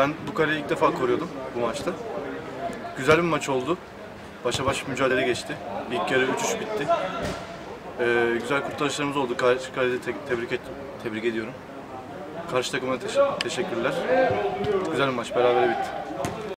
Ben bu kaleyi ilk defa koruyordum bu maçta. Güzel bir maç oldu. Başa baş mücadele geçti. İlk yarı 3-3 bitti. Ee, güzel kurtarışlarımız oldu. Karşı kalede te- tebrik, et, tebrik ediyorum. Karşı takıma teş- teşekkürler. Güzel bir maç. Berabere bitti.